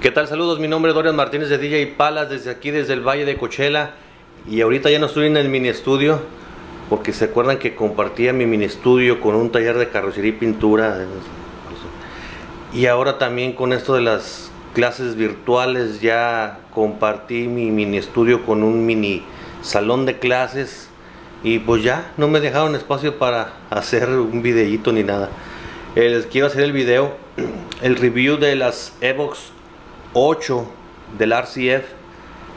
¿Qué tal? Saludos, mi nombre es Dorian Martínez de DJ Palas, desde aquí, desde el Valle de Cochela. Y ahorita ya no estoy en el mini estudio, porque se acuerdan que compartía mi mini estudio con un taller de carrocería y pintura. Y ahora también con esto de las clases virtuales, ya compartí mi mini estudio con un mini salón de clases. Y pues ya no me dejaron espacio para hacer un videíto ni nada. Eh, les quiero hacer el video, el review de las Evox 8 del RCF.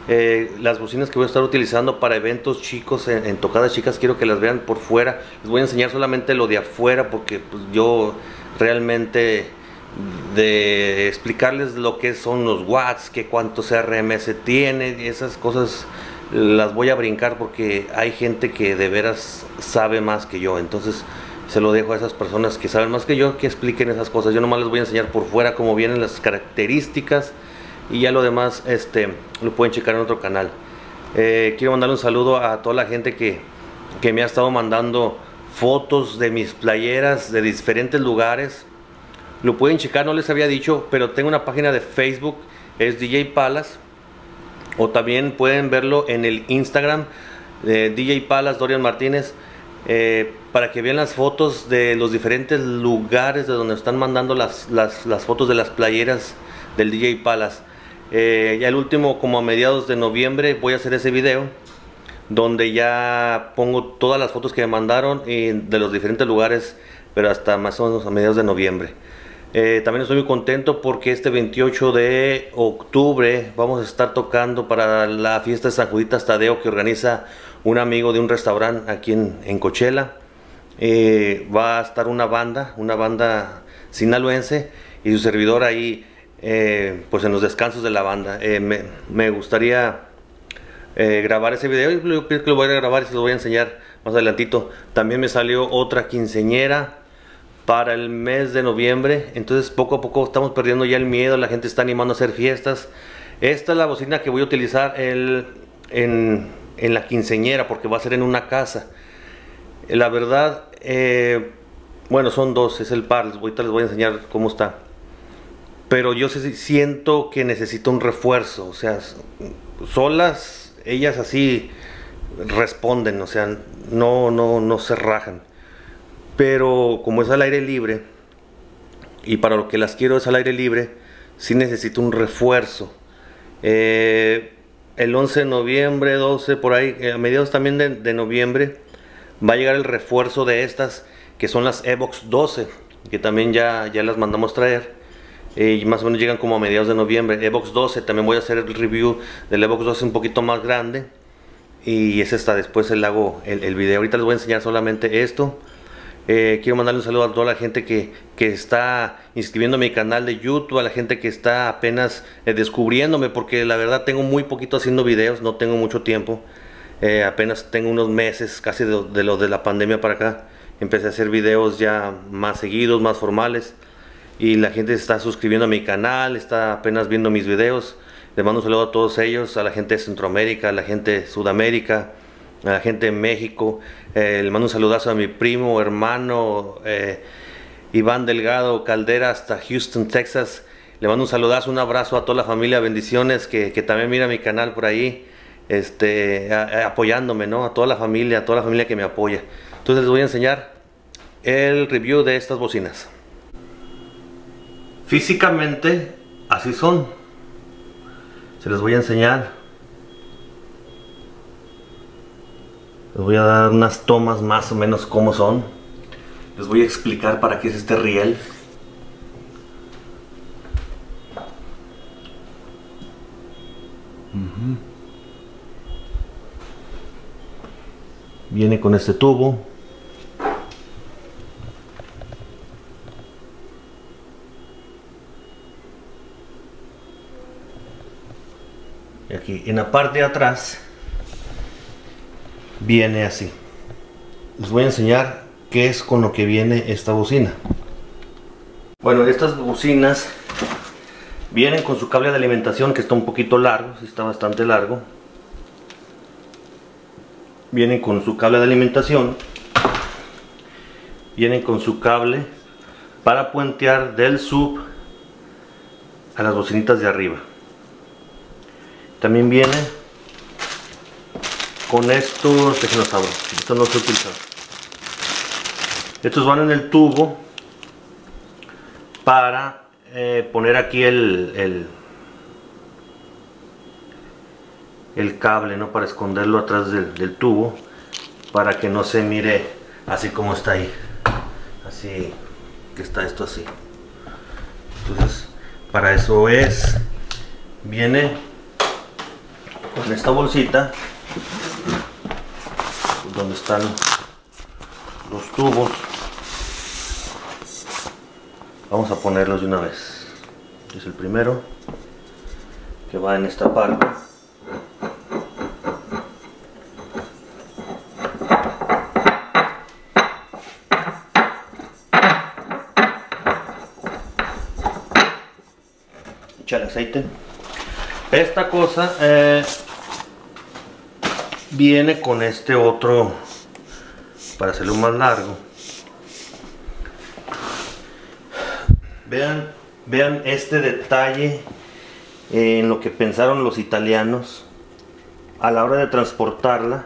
Eh, las bocinas que voy a estar utilizando para eventos chicos, en, tocadas chicas, quiero que las vean por fuera. Les voy a enseñar solamente lo de afuera porque pues, yo realmente de explicarles lo que son los watts, que cuántos RMS tiene, esas cosas las voy a brincar porque hay gente que de veras sabe más que yo. Entonces se lo dejo a esas personas que saben más que yo que expliquen esas cosas. Yo nomás les voy a enseñar por fuera cómo vienen las características y ya lo demás este, lo pueden checar en otro canal. Eh, quiero mandar un saludo a toda la gente que, que me ha estado mandando fotos de mis playeras de diferentes lugares. Lo pueden checar, no les había dicho, pero tengo una página de Facebook, es DJ Palas. O también pueden verlo en el Instagram de DJ Palas Dorian Martínez. Eh, para que vean las fotos de los diferentes lugares de donde están mandando las, las, fotos de las playeras del DJ Palace. Eh, ya el último, como a mediados de noviembre, voy a hacer ese video donde ya pongo todas las fotos que me mandaron y de los diferentes lugares, pero hasta más o menos a mediados de noviembre. Eh, también estoy muy contento porque este 28 de octubre vamos a estar tocando para la fiesta de San Juditas Tadeo que organiza un amigo de un restaurante aquí en, en Coachella. Eh, va a estar una banda, una banda sinaloense y su servidor ahí, eh, pues en los descansos de la banda. Eh, me, gustaría grabar ese video y lo, lo voy a grabar y se lo voy a enseñar más adelantito. También me salió otra quinceñera para el mes de noviembre, entonces poco a poco estamos perdiendo ya el miedo, la gente está animando a hacer fiestas. Esta es la bocina que voy a utilizar en, en la quinceñera porque va a ser en una casa. La verdad, eh, bueno, son dos, es el par, ahorita les voy a enseñar cómo está. Pero yo siento que necesito un refuerzo, o sea, solas, ellas así responden, o sea, no, no, no se rajan. Pero como es al aire libre, y para lo que las quiero es al aire libre, sí necesito un refuerzo. Eh, el 11 de noviembre, 12, por ahí, eh, a mediados también de noviembre, va a llegar el refuerzo de estas que son las Evox 12 que también ya, ya las mandamos traer eh, y más o menos llegan como a mediados de noviembre Evox 12 también voy a hacer el review del Evox 12 un poquito más grande y es esta después el hago el, el video ahorita les voy a enseñar solamente esto eh, quiero mandarle un saludo a toda la gente que, que, está inscribiendo a mi canal de YouTube, a la gente que está apenas eh, descubriéndome, porque la verdad tengo muy poquito haciendo videos, no tengo mucho tiempo. Eh, apenas tengo unos meses, casi de, de, lo de la pandemia para acá, empecé a hacer videos ya más seguidos, más formales. Y la gente está suscribiendo a mi canal, está apenas viendo mis videos. Les mando un saludo a todos ellos, a la gente de Centroamérica, a la gente de Sudamérica, a la gente de México. Eh, le mando un saludazo a mi primo, hermano, eh, Iván Delgado Caldera, hasta Houston, Texas. Le mando un saludazo, un abrazo a toda la familia, bendiciones, que, también mira mi canal por ahí este, apoyándome, ¿no? A toda la familia, a toda la familia que me apoya. Entonces les voy a enseñar el review de estas bocinas. Físicamente, así son. Se les voy a enseñar. Les voy a dar unas tomas más o menos como son. Les voy a explicar para qué es este riel. viene con este tubo aquí en la parte de atrás viene así. Les voy a enseñar qué es con lo que viene esta bocina. Bueno estas bocinas vienen con su cable de alimentación que está un poquito largo está bastante largo. Vienen con su cable de alimentación. Vienen con su cable para puentear del sub a las bocinitas de arriba. También viene con estos, déjenlos abro, estos no se utilizan. Estos van en el tubo para eh, poner aquí el, el, cable, ¿no? Para esconderlo atrás del tubo para que no se mire así como está ahí. Así que está esto así. Entonces, para eso es, viene con esta bolsita donde están los tubos. Vamos a ponerlos de una vez. Es el primero que va en esta parte. Echar aceite. Esta cosa eh, viene con este otro para hacerlo más largo. Vean vean este detalle en lo que pensaron los italianos. A la hora de transportarla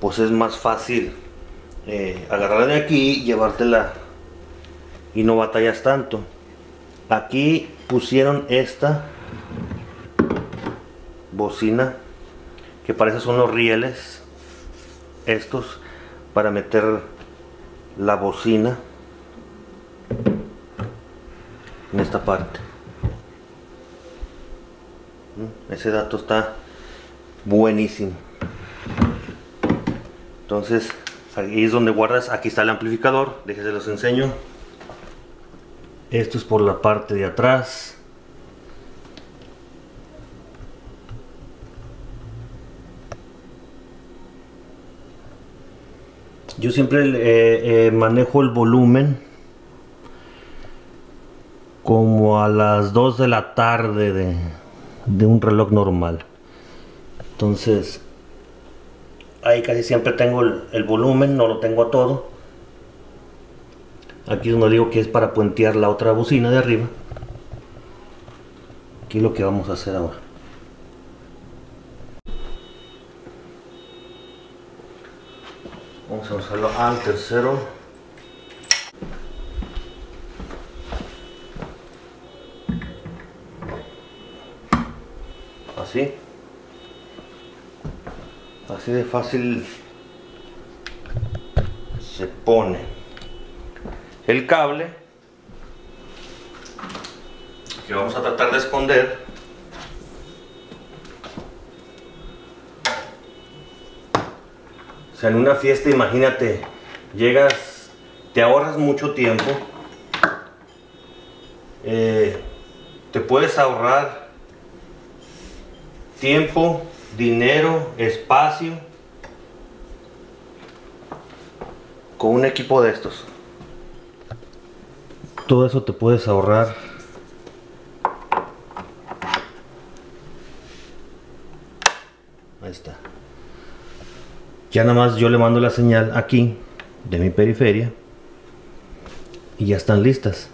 pues es más fácil eh, agarrarla de aquí y llevártela. Y no batallas tanto. Aquí pusieron esta bocina que parece son los rieles estos para meter la bocina en esta parte. Mm, ese dato está buenísimo. Entonces ahí es donde guardas aquí está el amplificador déjense los enseño. Esto es por la parte de atrás Yo siempre eh, eh, manejo el volumen como a las 2 de la tarde de, un reloj normal. Entonces, ahí casi siempre tengo el, volumen, no lo tengo a todo. Aquí donde digo que es para puentear la otra bocina de arriba. Aquí es lo que vamos a hacer ahora. Vamos a usarlo al tercero. Así. Así de fácil se pone el cable que vamos a tratar de esconder O sea, en una fiesta, imagínate, llegas, te ahorras mucho tiempo, eh, te puedes ahorrar tiempo, dinero, espacio, con un equipo de estos. Todo eso te puedes ahorrar. Ahí está. Ya nada más yo le mando la señal aquí de mi periferia y ya están listas.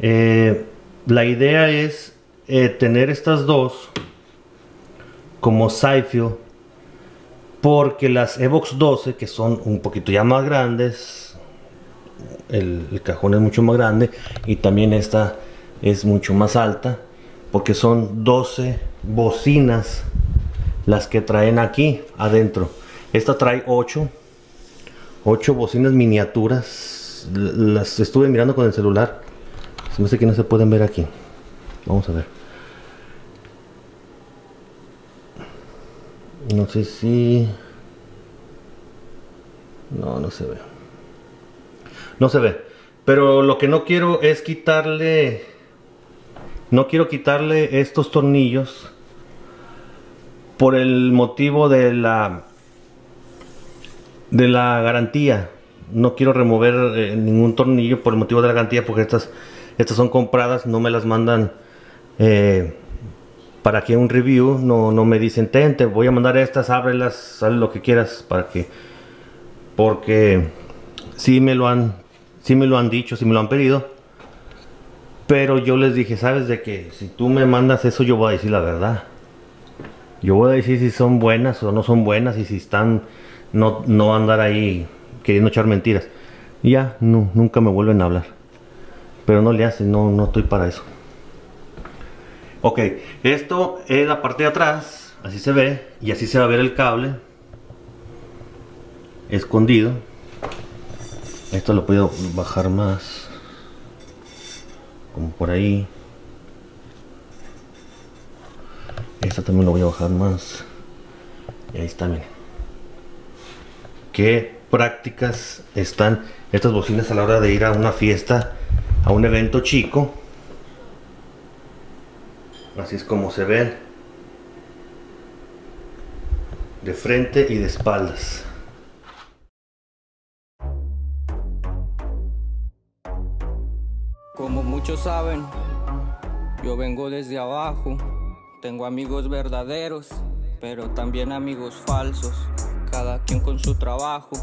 Eh, la idea es eh, tener estas dos como Sci-Fi porque las Evox 12 que son un poquito ya más grandes el, el, cajón es mucho más grande y también esta es mucho más alta porque son 12 bocinas las que traen aquí adentro esta trae 8. 8 bocinas miniaturas. Las estuve mirando con el celular. Se me hace que no se pueden ver aquí. Vamos a ver. No sé si... No, no se ve. No se ve. Pero lo que no quiero es quitarle... No quiero quitarle estos tornillos por el motivo de la de la garantía. No quiero remover eh, ningún tornillo por el motivo de la garantía porque estas, estas son compradas, no me las mandan eh, para que un review, no, no me dicen, ten, te voy a mandar estas, ábrelas, haz lo que quieras para que, porque si me lo han, si me lo han dicho, si me lo han pedido, Pero yo les dije, ¿sabes de qué? Si tú me mandas eso, yo voy a decir la verdad. Yo voy a decir si son buenas o no son buenas y si están, no, no andar ahí queriendo echar mentiras. Ya, no, nunca me vuelven a hablar. Pero no le hacen, no, no estoy para eso. Ok, esto es la parte de atrás, así se ve, y así se va a ver el cable escondido. Esto lo puedo bajar más como por ahí esta también lo voy a bajar más y ahí está miren qué prácticas están estas bocinas a la hora de ir a una fiesta a un evento chico así es como se ven de frente y de espaldas Como muchos saben, yo vengo desde abajo. Tengo amigos verdaderos, pero también amigos falsos. Cada quien con su trabajo.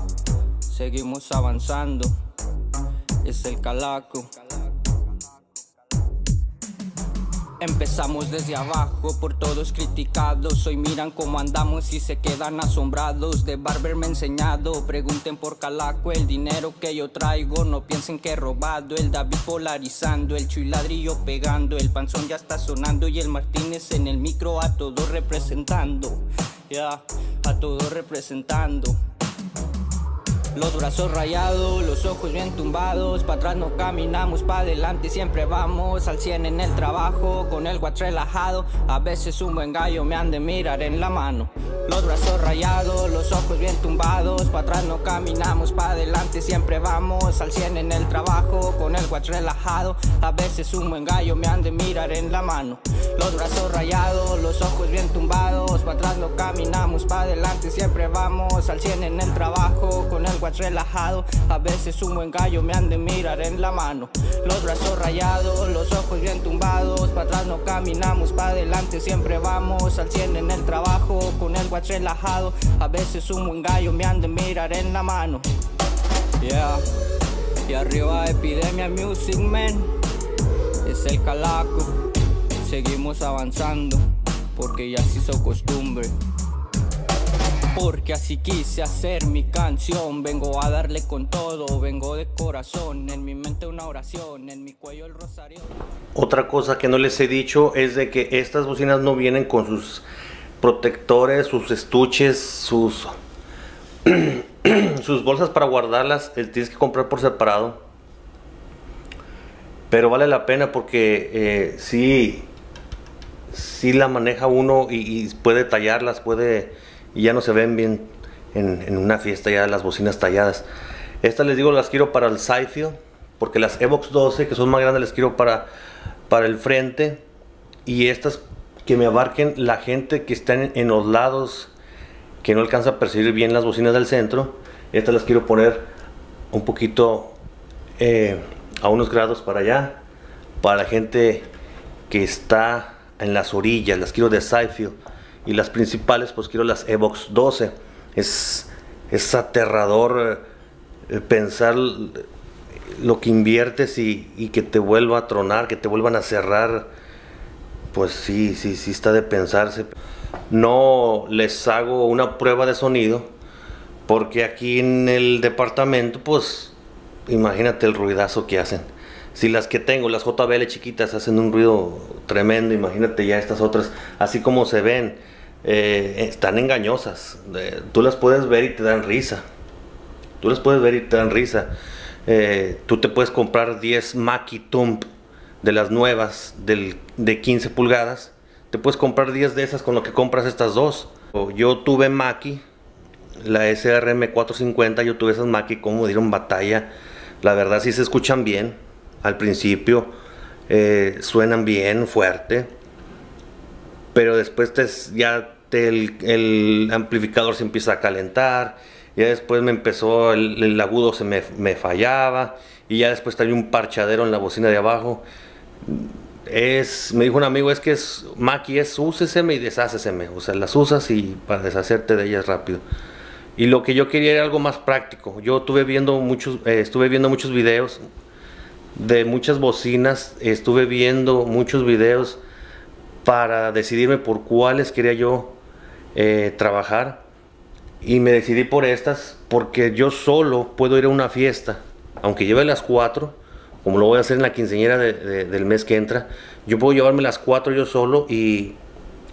Seguimos avanzando. Es el calaco. Empezamos desde abajo, por todos criticados. Hoy miran cómo andamos y se quedan asombrados. De Barber me enseñado, pregunten por Calaco. El dinero que yo traigo, no piensen que he robado. El David polarizando, el Chuy ladrillo pegando. El panzón ya está sonando y el Martínez en el micro a todos representando. Ya, a todos representando. Los brazos rayados, los ojos bien tumbados, para atrás no caminamos, para adelante siempre vamos, al 100 en el trabajo, con el guach relajado, a veces un buen gallo me han de mirar en la mano. Los brazos rayados, los ojos bien tumbados, para atrás no caminamos, para adelante siempre vamos, al 100 en el trabajo, con el guach relajado, a veces un buen gallo me han de mirar en la mano. Los brazos rayados, los ojos bien tumbados, para atrás no caminamos, para adelante siempre vamos, al 100 en el trabajo, con el relajado. A veces un buen gallo me han de mirar en la mano. Los brazos rayados, los ojos bien tumbados. Para atrás no caminamos, para adelante siempre vamos. Al 100 en el trabajo, con el watch relajado. A veces un buen gallo me han de mirar en la mano. Yeah. Y arriba Epidemia Music Man. Es el calaco. Seguimos avanzando. Porque ya se hizo costumbre porque así quise hacer mi canción. Vengo a darle con todo, vengo de corazón, en mi mente una oración, en mi cuello el rosario. Otra cosa que no les he dicho es de que estas bocinas no vienen con sus protectores, sus estuches, sus sus bolsas para guardarlas, tienes que comprar por separado. Pero vale la pena porque eh, sí, la maneja uno y puede tallarlas, puede y ya no se ven bien en, una fiesta ya las bocinas talladas. Estas les digo las quiero para el side porque las Evox 12 que son más grandes les quiero para, para el frente y estas que me abarquen la gente que está en, los lados que no alcanza a percibir bien las bocinas del centro. Estas las quiero poner un poquito eh, a unos grados para allá para la gente que está en las orillas, las quiero de side y las principales pues quiero las Evox 12. Es, es aterrador eh, pensar lo que inviertes y, que te vuelva a tronar, que te vuelvan a cerrar. Pues sí, sí, sí está de pensarse. No les hago una prueba de sonido porque aquí en el departamento pues imagínate el ruidazo que hacen. Si las que tengo, las JBL chiquitas, hacen un ruido tremendo, imagínate ya estas otras, así como se ven eh, están engañosas. tú las puedes ver y te dan risa. Tú las puedes ver y te dan risa. Eh, tú te puedes comprar 10 Mackie Tump de las nuevas del, de 15 pulgadas. Te puedes comprar 10 de esas con lo que compras estas dos. Yo tuve Mackie, la SRM 450, yo tuve esas Mackie como dieron batalla. La verdad sí se escuchan bien. Al principio eh, suenan bien, fuerte pero después te, ya el, amplificador se empieza a calentar, ya después me empezó, el, agudo se me, fallaba, y ya después tenía un parchadero en la bocina de abajo. Es, me dijo un amigo, es que es Maki, es úseseme y desháceseme, o sea, las usas y para deshacerte de ellas rápido. Y lo que yo quería era algo más práctico. Yo estuve viendo muchos, eh, estuve viendo muchos videos de muchas bocinas, estuve viendo muchos videos para decidirme por cuáles quería yo eh, trabajar y me decidí por estas porque yo solo puedo ir a una fiesta, aunque lleve las cuatro, como lo voy a hacer en la quinceañera del mes que entra, yo puedo llevarme las cuatro yo solo y,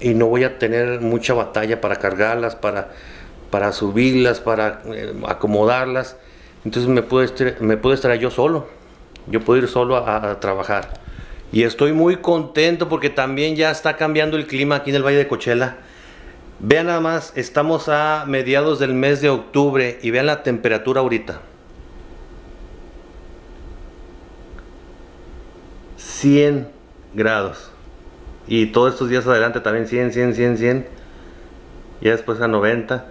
no voy a tener mucha batalla para cargarlas, para, para subirlas, para eh, acomodarlas. Entonces me puedo, estar, me puedo estar yo solo, yo puedo ir solo a trabajar. Y estoy muy contento porque también ya está cambiando el clima aquí en el Valle de Cochela. Vean nada más, estamos a mediados del mes de octubre y vean la temperatura ahorita. 100 grados. Y todos estos días adelante también 100, 100, 100, 100. Ya después a 90.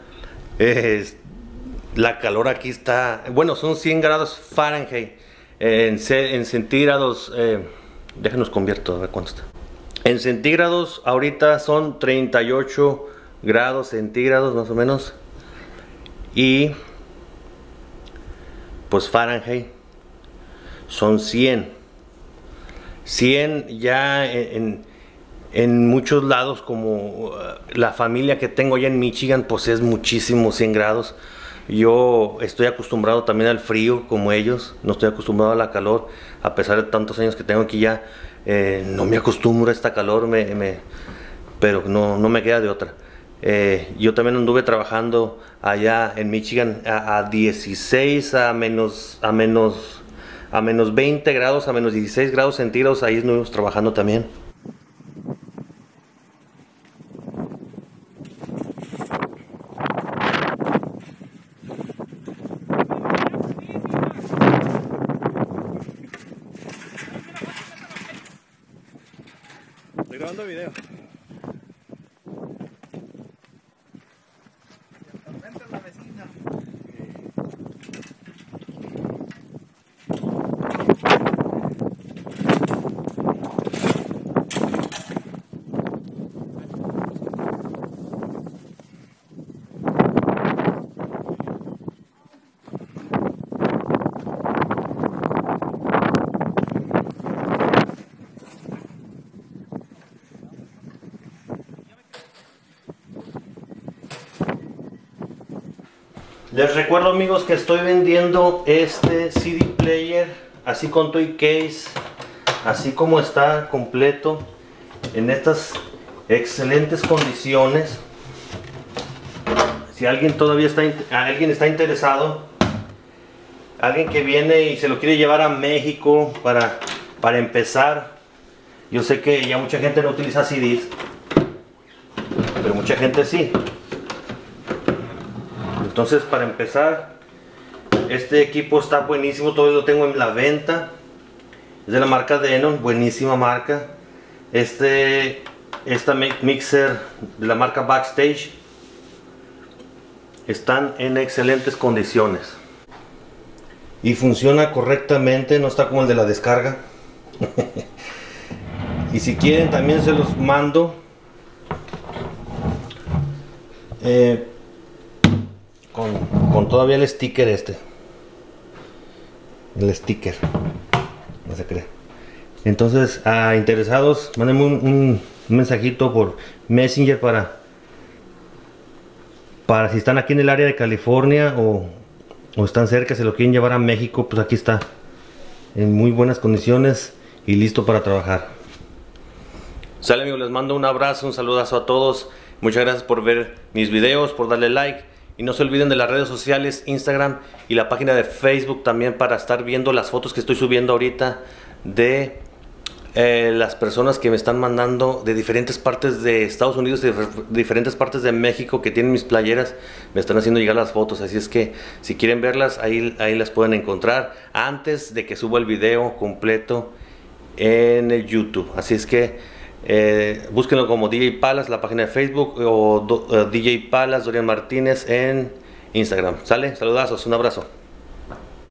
La calor aquí está, bueno, son 100 grados Fahrenheit. En, en centígrados... Eh, Déjenos convierto a ver cuánto está. En centígrados ahorita son 38 grados centígrados más o menos. Y pues Fahrenheit son 100. 100 ya en, en muchos lados como uh, la familia que tengo allá en Michigan pues es muchísimo 100 grados. Yo estoy acostumbrado también al frío como ellos, no estoy acostumbrado a la calor, a pesar de tantos años que tengo aquí ya, eh, no me acostumbro a esta calor, me, pero no, no, me queda de otra. Eh, yo también anduve trabajando allá en Michigan a, 16 a menos, a, menos, a menos 20 grados, a menos 16 grados centígrados, ahí estuvimos trabajando también. grabando video. Les recuerdo amigos que estoy vendiendo este CD player así con toy case, así como está completo en estas excelentes condiciones. Si alguien todavía está, alguien está interesado, alguien que viene y se lo quiere llevar a México para, para empezar, yo sé que ya mucha gente no utiliza CDs, pero mucha gente sí. Entonces para empezar, este equipo está buenísimo, todo lo tengo en la venta. Es de la marca Denon, buenísima marca. Este, esta mixer de la marca Backstage están en excelentes condiciones. Y funciona correctamente, no está como el de la descarga. y si quieren también se los mando. Eh, con, todavía el sticker este. El sticker. No se cree. Entonces, a interesados, mándenme un, mensajito por Messenger para para si están aquí en el área de California o, o, están cerca, se lo quieren llevar a México, pues aquí está. En muy buenas condiciones y listo para trabajar. Sale amigos, les mando un abrazo, un saludazo a todos. Muchas gracias por ver mis videos, por darle like y no se olviden de las redes sociales, Instagram y la página de Facebook también para estar viendo las fotos que estoy subiendo ahorita de eh, las personas que me están mandando de diferentes partes de Estados Unidos, de diferentes partes de México que tienen mis playeras, me están haciendo llegar las fotos. Así es que si quieren verlas, ahí, ahí las pueden encontrar antes de que suba el video completo en el YouTube. Así es que eh, búsquenlo como DJ Palas, la página de Facebook, o eh, DJ Palas, Dorian Martínez en Instagram. ¿Sale? Saludazos, un abrazo.